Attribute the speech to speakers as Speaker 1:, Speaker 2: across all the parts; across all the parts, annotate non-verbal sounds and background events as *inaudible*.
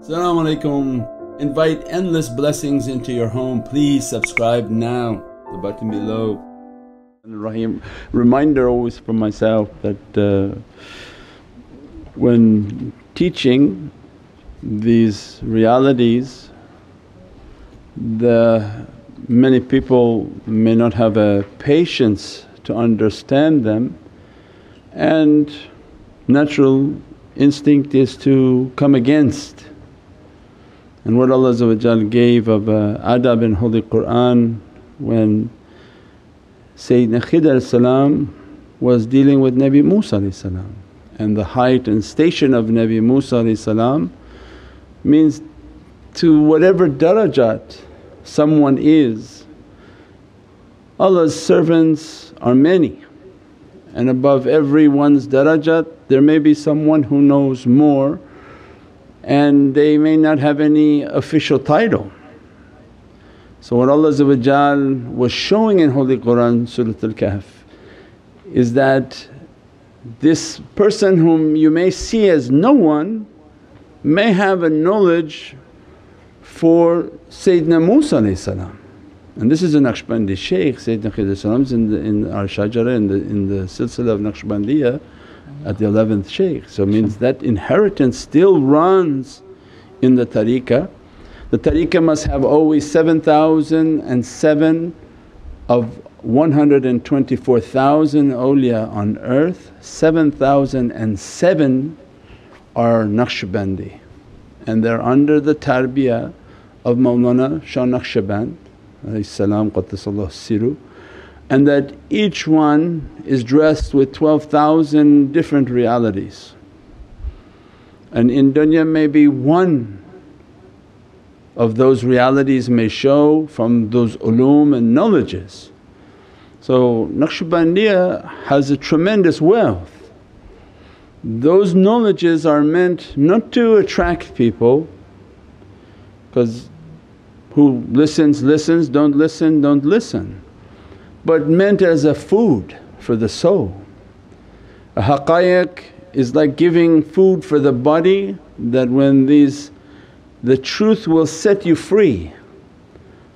Speaker 1: Assalamu alaikum. Invite endless blessings into your home. Please subscribe now, the button below. Rahim, reminder always for myself that uh, when teaching these realities, the many people may not have a patience to understand them and natural instinct is to come against. And what Allah gave of uh, adab in Holy Qur'an when Sayyidina Khidr was dealing with Nabi Musa and the height and station of Nabi Musa means to whatever darajat someone is, Allah's servants are many. And above everyone's darajat there may be someone who knows more and they may not have any official title. So what Allah was showing in Holy Qur'an Surat Al-Kahf is that this person whom you may see as no one may have a knowledge for Sayyidina Musa and this is a Naqshbandi shaykh Sayyidina Khidr is in, in our shajara in the, in the silsila of Naqshbandiya at the 11th shaykh. So means that inheritance still runs in the tariqah. The tariqah must have always 7,007 of 124,000 awliya on earth, 7,007 are Naqshbandi and they're under the tarbiyah of Mawlana Shah Naqshband siru and that each one is dressed with 12,000 different realities. And in dunya maybe one of those realities may show from those ulum and knowledges. So Naqshbandiya has a tremendous wealth. Those knowledges are meant not to attract people because who listens, listens, don't listen, don't listen but meant as a food for the soul. A haqqaiq is like giving food for the body that when these the truth will set you free.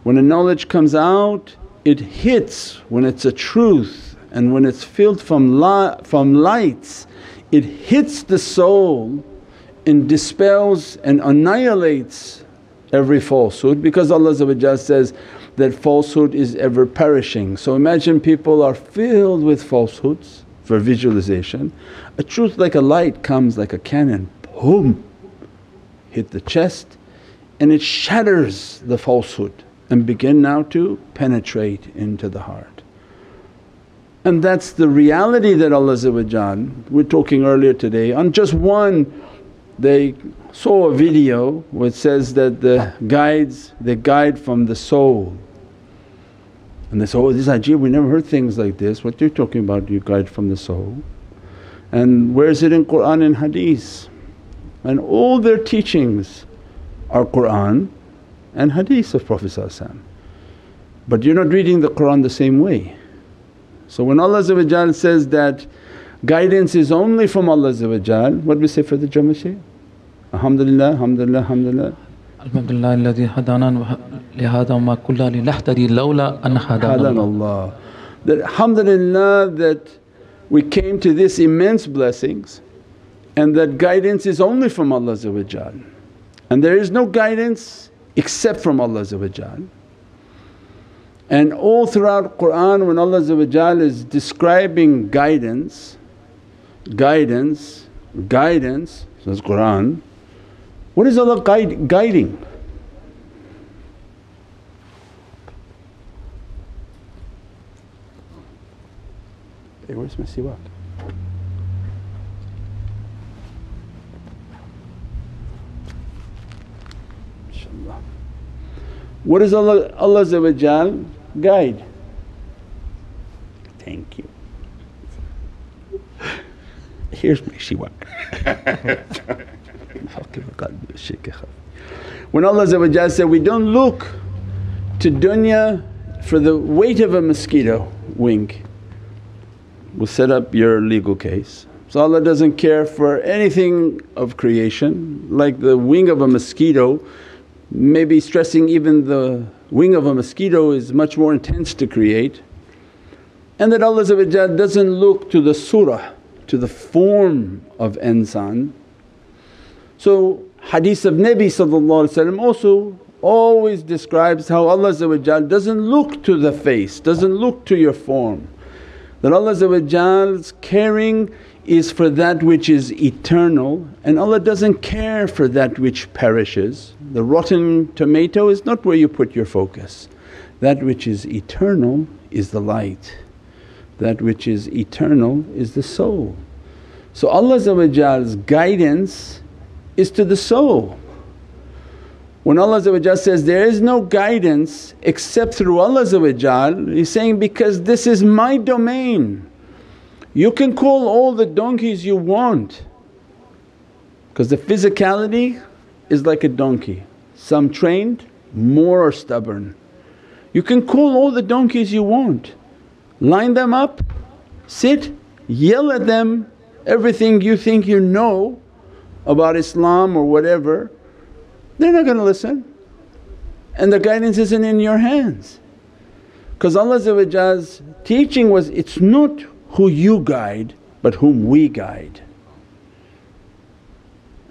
Speaker 1: When a knowledge comes out it hits when it's a truth and when it's filled from, li- from lights it hits the soul and dispels and annihilates every falsehood because Allah says, that falsehood is ever perishing. So imagine people are filled with falsehoods for visualization. A truth like a light comes like a cannon, boom, hit the chest and it shatters the falsehood and begin now to penetrate into the heart. And that's the reality that Allah we're talking earlier today on just one they saw a video which says that the guides they guide from the soul and they say, oh this ajib we never heard things like this, what you're talking about you guide from the soul. And where is it in Qur'an and Hadith? And all their teachings are Qur'an and Hadith of Prophet but you're not reading the Qur'an the same way. So when Allah says that guidance is only from Allah what we say for the Jamashayh? Alhamdulillah, alhamdulillah, alhamdulillah.
Speaker 2: Alhamdulillah alladhi hadana lihada ma kulla linahtadi lawla an hadana
Speaker 1: Allah. That alhamdulillah that we came to this immense blessings and that guidance is only from Allah and there is no guidance except from Allah and all throughout Qur'an when Allah is describing guidance, guidance, guidance, says Qur'an what is Allah guide, guiding? Hey, where's my siwak? InshaAllah. What is Allah, Allah guide? Thank you. *laughs* Here's my siwak. *laughs* When Allah said, we don't look to dunya for the weight of a mosquito wing. We'll set up your legal case, So Allah doesn't care for anything of creation like the wing of a mosquito maybe stressing even the wing of a mosquito is much more intense to create and that Allah doesn't look to the surah, to the form of insan. So hadith of Nabi also always describes how Allah doesn't look to the face, doesn't look to your form. That Allah's caring is for that which is eternal and Allah doesn't care for that which perishes. The rotten tomato is not where you put your focus. That which is eternal is the light, that which is eternal is the soul. So Allah's guidance is to the soul. When Allah says, there is no guidance except through Allah He's saying, because this is my domain. You can call all the donkeys you want because the physicality is like a donkey. Some trained, more are stubborn. You can call all the donkeys you want, line them up, sit, yell at them everything you think you know about Islam or whatever, they're not going to listen and the guidance isn't in your hands. Because Allah's teaching was, it's not who you guide but whom we guide.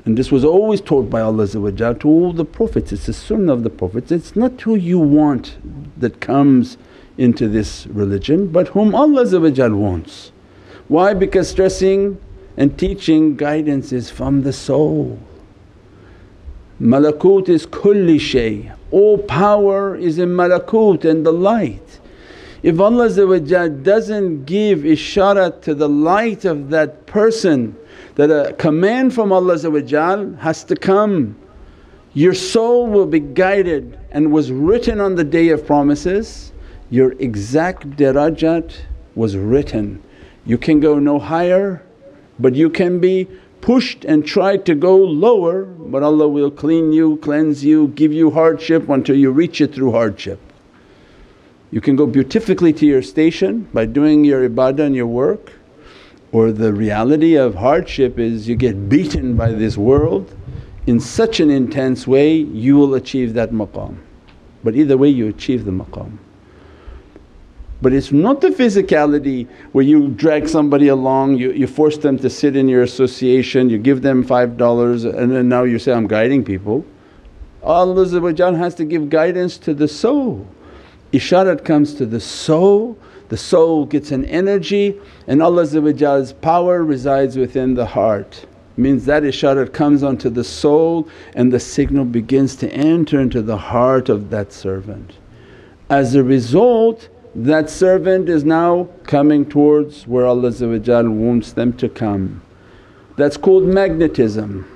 Speaker 1: And this was always taught by Allah to all the Prophets, it's the sunnah of the Prophets. It's not who you want that comes into this religion but whom Allah wants. Why? Because stressing and teaching guidance is from the soul. Malakut is kulli shay, all power is in malakut and the light. If Allah doesn't give isharat to the light of that person that a command from Allah has to come. Your soul will be guided and was written on the day of promises, your exact darajat was written. You can go no higher but you can be pushed and try to go lower but Allah will clean you, cleanse you, give you hardship until you reach it through hardship. You can go beatifically to your station by doing your ibadah and your work or the reality of hardship is you get beaten by this world in such an intense way you will achieve that maqam. But either way you achieve the maqam. But it's not the physicality where you drag somebody along, you, you force them to sit in your association, you give them $5 and then now you say, I'm guiding people. Allah has to give guidance to the soul. Isharat comes to the soul the soul gets an energy and Allah's power resides within the heart. Means that isharat comes onto the soul and the signal begins to enter into the heart of that servant. As a result that servant is now coming towards where Allah wants them to come. That's called magnetism.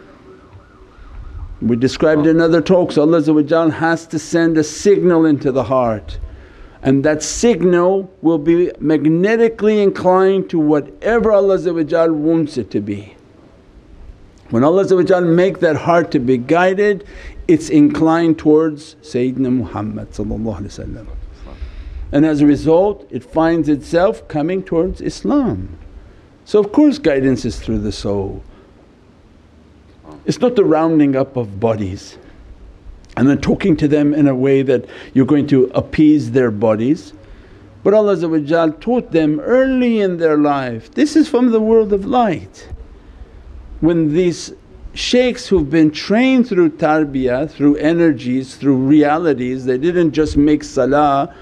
Speaker 1: We described in other talks Allah has to send a signal into the heart and that signal will be magnetically inclined to whatever Allah wants it to be. When Allah make that heart to be guided it's inclined towards Sayyidina Muhammad and as a result it finds itself coming towards Islam. So of course guidance is through the soul. It's not the rounding up of bodies and then talking to them in a way that you're going to appease their bodies. But Allah taught them early in their life, this is from the world of light. When these shaykhs who've been trained through tarbiyah, through energies, through realities, they didn't just make salah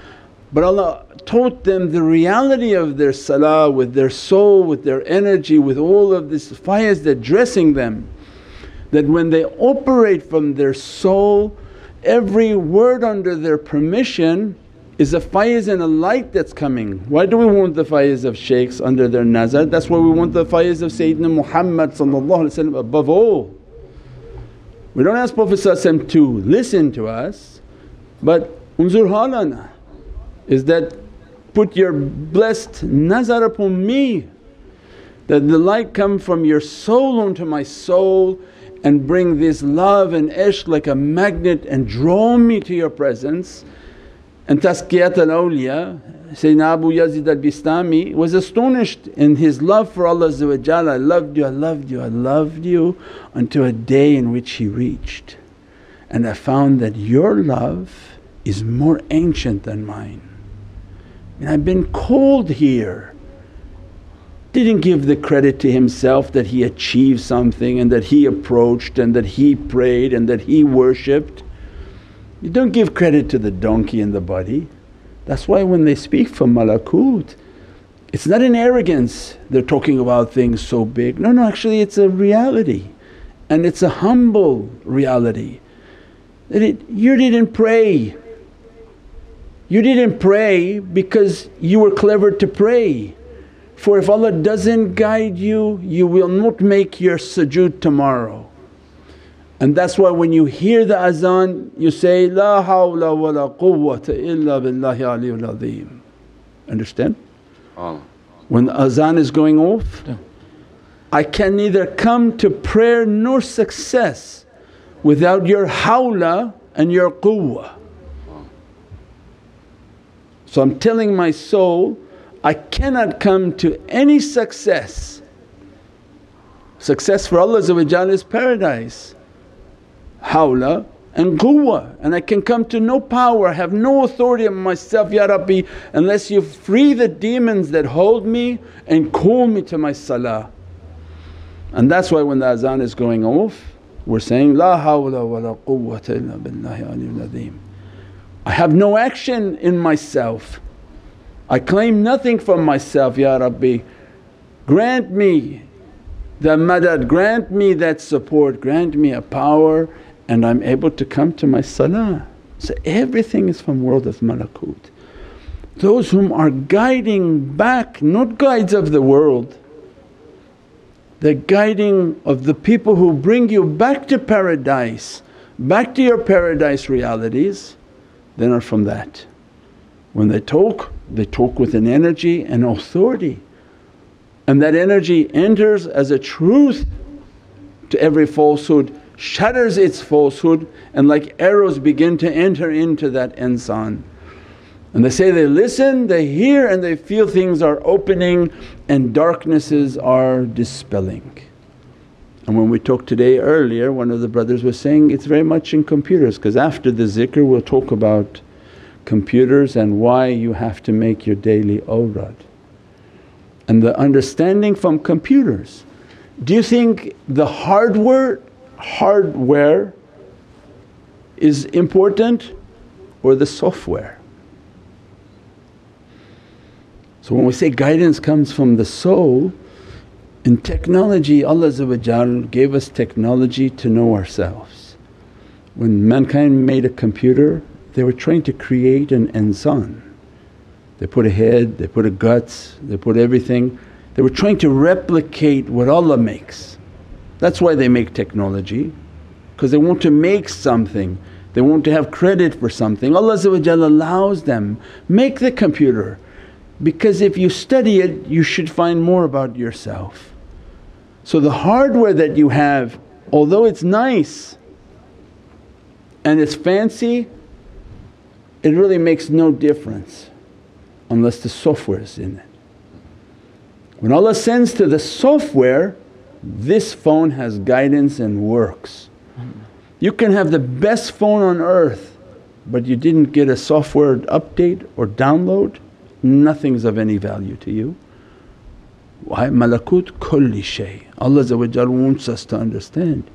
Speaker 1: but Allah taught them the reality of their salah with their soul, with their energy, with all of this fires that dressing them. That when they operate from their soul every word under their permission is a faiz and a light that's coming. Why do we want the faiz of shaykhs under their nazar? That's why we want the faiz of Sayyidina Muhammad above all. We don't ask Prophet to listen to us but unzur halana is that put your blessed nazar upon me that the light come from your soul onto my soul and bring this love and ishq like a magnet and draw me to your presence. And tazkirat al awliya Sayyidina Abu Yazid al-Bistami was astonished in his love for Allah I loved you, I loved you, I loved you until a day in which he reached. And I found that your love is more ancient than mine. And I've been called here. Didn't give the credit to himself that he achieved something and that he approached and that he prayed and that he worshipped. You don't give credit to the donkey and the body. That's why when they speak from malakut, it's not in arrogance they're talking about things so big. No, no, actually it's a reality and it's a humble reality. That it, you didn't pray, you didn't pray because you were clever to pray. For if Allah doesn't guide you, you will not make your sujood tomorrow. And that's why when you hear the azan you say, La hawla wa la quwwata illa billahi aliyul azim. Understand? When the azan is going off. I can neither come to prayer nor success without your hawla and your quwwah. So I'm telling my soul, I cannot come to any success. Success for Allah is paradise hawla and quwwah and I can come to no power, have no authority on myself Ya Rabbi unless you free the demons that hold me and call me to my salah. And that's why when the azan is going off we're saying, La hawla wa la quwwata illa billahi I have no action in myself, I claim nothing from myself Ya Rabbi. Grant me the madad, grant me that support, grant me a power and I'm able to come to my salah. So everything is from world of malakut. Those whom are guiding back, not guides of the world, the guiding of the people who bring you back to paradise, back to your paradise realities, then are from that. When they talk, they talk with an energy and authority and that energy enters as a truth to every falsehood shatters its falsehood and like arrows begin to enter into that insan. And they say they listen, they hear and they feel things are opening and darknesses are dispelling. And when we talked today earlier one of the brothers was saying it's very much in computers because after the zikr we'll talk about computers and why you have to make your daily awrad. And the understanding from computers. Do you think the hardware hardware is important or the software? So when we say guidance comes from the soul, in technology Allah gave us technology to know ourselves. When mankind made a computer they were trying to create an insan. They put a head, they put a guts, they put everything. They were trying to replicate what Allah makes. That's why they make technology because they want to make something, they want to have credit for something. Allah allows them, make the computer because if you study it you should find more about yourself. So the hardware that you have although it's nice and it's fancy it really makes no difference unless the software is in it. When Allah sends to the software this phone has guidance and works. You can have the best phone on earth but you didn't get a software update or download, nothing's of any value to you. Why? Malakut kulli shay. Allah wants us to understand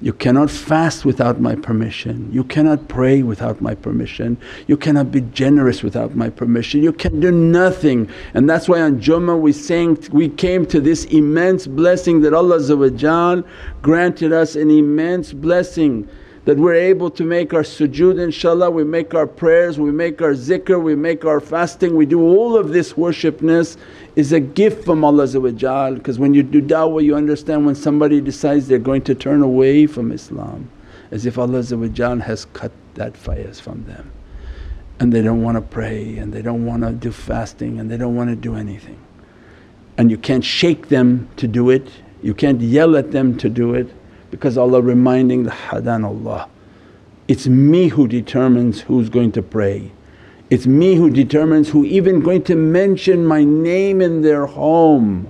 Speaker 1: you cannot fast without my permission, you cannot pray without my permission, you cannot be generous without my permission, you can do nothing. And that's why on Jummah we sang, we came to this immense blessing that Allah granted us an immense blessing that we're able to make our sujood inshaAllah, we make our prayers, we make our zikr, we make our fasting, we do all of this worshipness is a gift from Allah because when you do da'wah you understand when somebody decides they're going to turn away from Islam as if Allah has cut that faiz from them. And they don't want to pray and they don't want to do fasting and they don't want to do anything. And you can't shake them to do it, you can't yell at them to do it because Allah reminding the hadan Allah, it's me who determines who's going to pray It's me who determines who even going to mention my name in their home.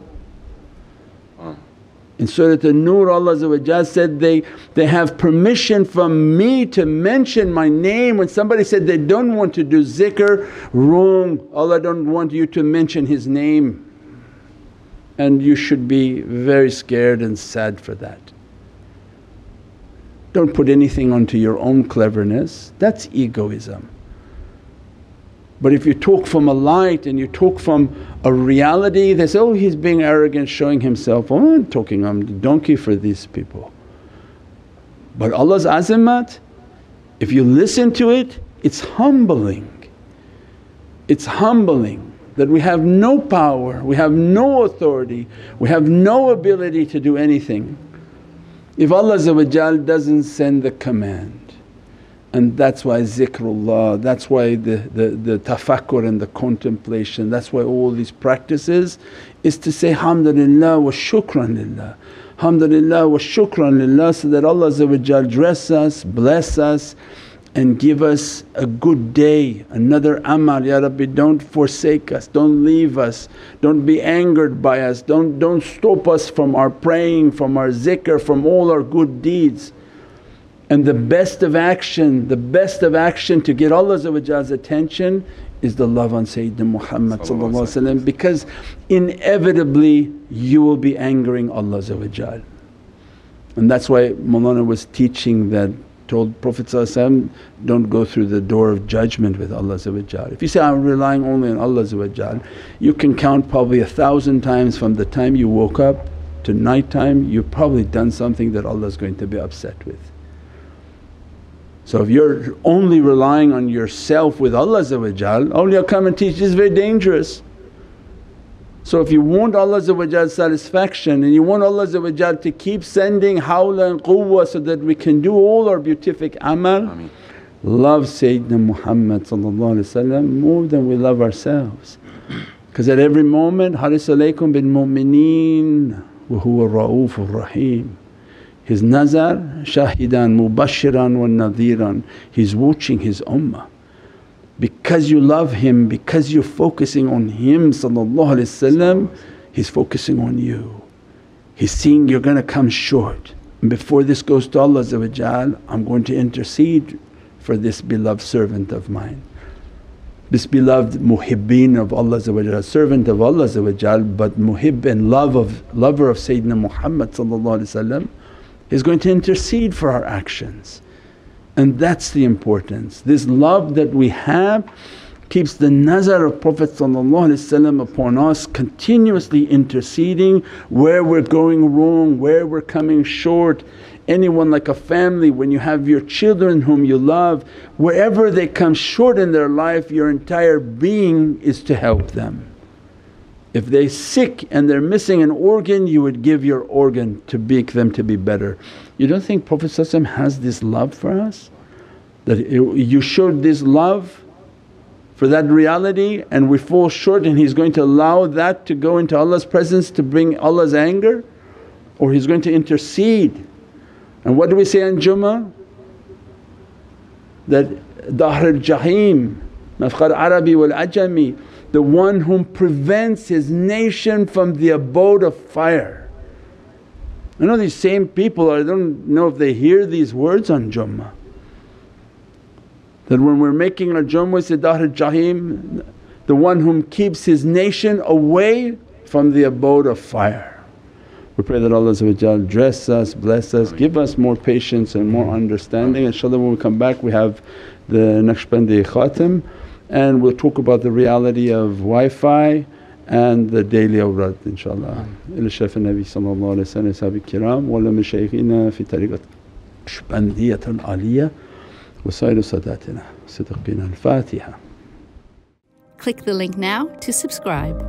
Speaker 1: In Surat An-Nur Allah said, they, they have permission from me to mention my name. When somebody said they don't want to do zikr, wrong, Allah don't want you to mention His name. And you should be very scared and sad for that. Don't put anything onto your own cleverness, that's egoism. But if you talk from a light and you talk from a reality, they say, oh he's being arrogant showing himself, oh, I'm talking I'm the donkey for these people. But Allah's azamat, if you listen to it, it's humbling. It's humbling that we have no power, we have no authority, we have no ability to do anything. If Allah doesn't send the command and that's why zikrullah, that's why the, the, the tafakkur and the contemplation, that's why all these practices is to say, Hamdulillah wa shukran lillah, Hamdulillah wa shukran lillah so that Allah dress us, bless us and give us a good day, another amal, Ya Rabbi don't forsake us, don't leave us, don't be angered by us, don't, don't stop us from our praying, from our zikr, from all our good deeds. And the best of action, the best of action to get Allah's attention is the love on Sayyidina Muhammad because inevitably you will be angering Allah and that's why Mawlana was teaching that told Prophet don't go through the door of judgment with Allah If you say, I'm relying only on Allah you can count probably a thousand times from the time you woke up to night time you've probably done something that Allah is going to be upset with. So if you're only relying on yourself with Allah awliya come and teach, this is very dangerous. So if you want Allah's satisfaction and you want Allah to keep sending hawla and quwwah so that we can do all our beatific amal, Ameen. love Sayyidina Muhammad more than we love ourselves. Because at every moment, Haris alaykum bil mu'mineen wa huwa ra'ufur rahim. His nazar shahidan mubashiran wa nadhiran, he's watching his ummah. Because you love him, because you're focusing on him he's focusing on you. He's seeing you're going to come short and before this goes to Allah I'm going to intercede for this beloved servant of mine. This beloved muhibbeen of Allah servant of Allah but muhibb and love of lover of Sayyidina Muhammad is going to intercede for our actions. And that's the importance. This love that we have keeps the nazar of Prophet upon us continuously interceding where we're going wrong, where we're coming short. Anyone like a family when you have your children whom you love, wherever they come short in their life your entire being is to help them. If they sick and they're missing an organ you would give your organ to make them to be better. You don't think Prophet has this love for us? That you showed this love for that reality and we fall short and He's going to allow that to go into Allah's presence to bring Allah's anger or He's going to intercede. And what do we say on Jummah? That Dahr al-Jahim, Mafkhar Arabi wal Ajami the one whom prevents his nation from the abode of fire. I know these same people, I don't know if they hear these words on Jummah. That when we're making our Jummah, say, Dahr Jahim, the one whom keeps his nation away from the abode of fire. We pray that Allah dress us, bless us, give us more patience and more understanding. InshaAllah when we come back we have the Naqshbandi Khatim and we'll talk about the reality of Wi-Fi and the daily awrad inshaAllah. Ila Shaykh Nabi sallallahu alayhi wa sallam, kiram wa min shaykhina fi tariqat Shbandiyat al-Aliyah wa sayru sadatina. Al-Fatiha.
Speaker 3: Click the link now to subscribe.